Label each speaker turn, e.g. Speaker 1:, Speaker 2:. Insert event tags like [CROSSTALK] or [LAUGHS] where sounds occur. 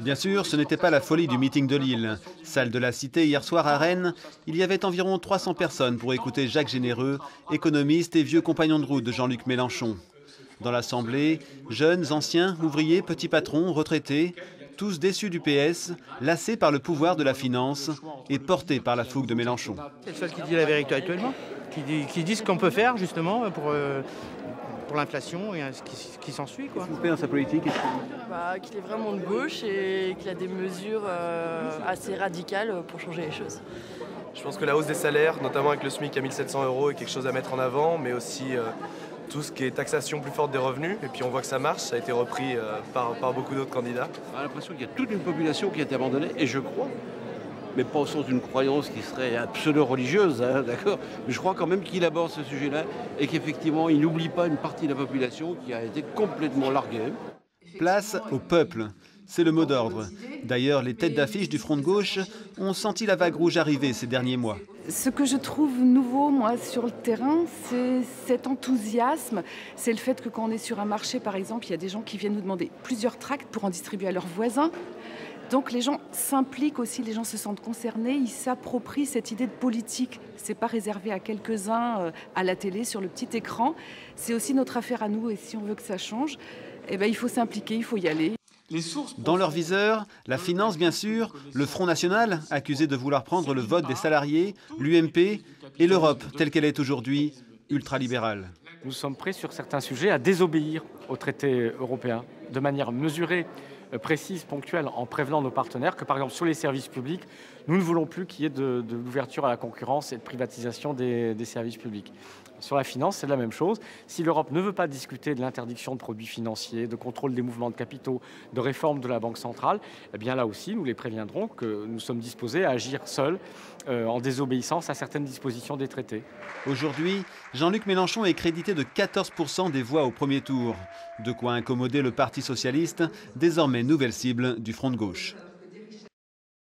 Speaker 1: Bien sûr, ce n'était pas la folie du meeting de Lille. Salle de la Cité, hier soir à Rennes, il y avait environ 300 personnes pour écouter Jacques Généreux, économiste et vieux compagnon de route de Jean-Luc Mélenchon. Dans l'Assemblée, jeunes, anciens, ouvriers, petits patrons, retraités, tous déçus du PS, lassés par le pouvoir de la finance et portés par la fougue de Mélenchon.
Speaker 2: C'est le seul qui dit la vérité actuellement, qui dit, ce qu'on peut faire justement pour, euh, pour l'inflation et ce qui, s'ensuit.
Speaker 1: Qu'est-ce vous dans sa politique
Speaker 3: bah, Qu'il est vraiment de gauche et qu'il a des mesures euh, assez radicales pour changer les choses.
Speaker 4: Je pense que la hausse des salaires, notamment avec le SMIC à 1700 euros, est quelque chose à mettre en avant, mais aussi euh, tout ce qui est taxation plus forte des revenus. Et puis on voit que ça marche, ça a été repris euh, par, beaucoup d'autres candidats.
Speaker 5: On a l'impression qu'il y a toute une population qui a été abandonnée, et je crois, mais pas au sens d'une croyance qui serait pseudo-religieuse, hein, [LAUGHS] d'accord? Mais je crois quand même qu'il aborde ce sujet-là et qu'effectivement, il n'oublie pas une partie de la population qui a été complètement larguée.
Speaker 1: Place au peuple. C'est le mot d'ordre. D'ailleurs, les têtes d'affiche du front de gauche ont senti la vague rouge arriver ces derniers mois.
Speaker 6: Ce que je trouve nouveau, moi, sur le terrain, c'est cet enthousiasme. C'est le fait que quand on est sur un marché, par exemple, il y a des gens qui viennent nous demander plusieurs tracts pour en distribuer à leurs voisins. Donc les gens s'impliquent aussi, les gens se sentent concernés, ils s'approprient cette idée de politique. C'est pas réservé à quelques-uns euh, à la télé, sur le petit écran. C'est aussi notre affaire à nous et si on veut que ça change, eh ben, il faut s'impliquer, il faut y aller.
Speaker 1: Dans leur viseur, la finance bien sûr, le Front National, accusé de vouloir prendre le vote des salariés, l'UMP et l'Europe telle qu'elle est aujourd'hui, ultralibérale.
Speaker 7: Nous sommes prêts sur certains sujets à désobéir aux traités européens de manière mesurée, euh, précise, ponctuelle, en prévenant nos partenaires que par exemple sur les services publics, nous ne voulons plus qu'il y ait de, l'ouverture à la concurrence et de privatisation des, services publics. Sur la finance, c'est la même chose. Si l'Europe ne veut pas discuter de l'interdiction de produits financiers, de contrôle des mouvements de capitaux, de réforme de la Banque centrale, eh bien là aussi, nous les préviendrons que nous sommes disposés à agir seuls euh, en désobéissance à certaines dispositions des traités.
Speaker 1: Aujourd'hui, Jean-Luc Mélenchon est crédité de 14% des voix au premier tour. De quoi incommoder le Socialiste, désormais nouvelle cible du front de gauche.